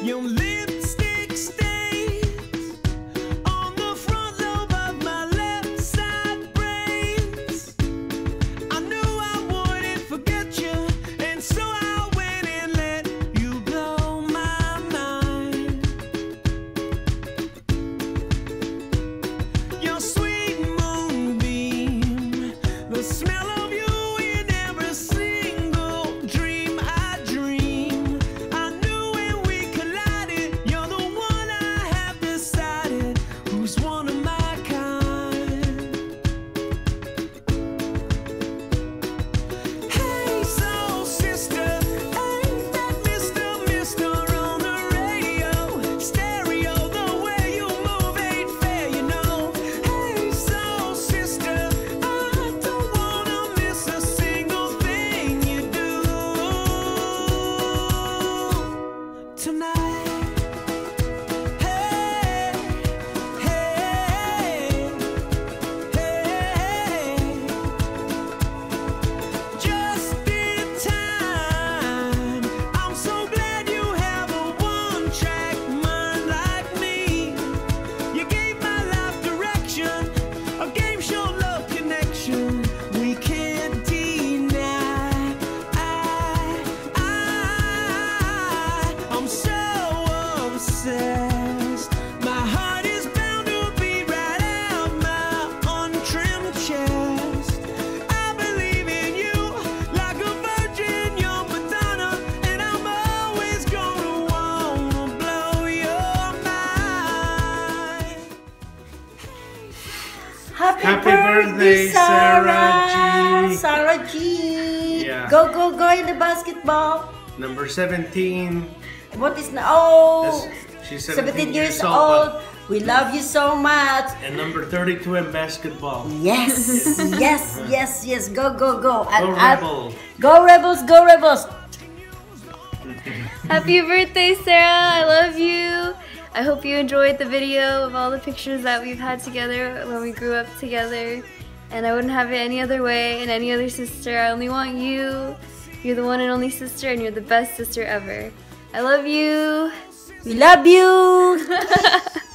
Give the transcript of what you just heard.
You live Happy, Happy birthday, Sarah G. Sarah G. Yeah. Go, go, go in the basketball. Number 17. What is now? Oh, That's- she's 17 years but- old. We love you so much. And number 32 in basketball. Yes, yes, yes, yes. Go, go, go. Go And I- Rebel. Go Rebels, go Rebels. Happy birthday, Sarah! I love you. I hope you enjoyed the video of all the pictures that we've had together when we grew up together. And I wouldn't have it any other way and any other sister. I only want you. You're the one and only sister, and you're the best sister ever. I love you. We love you.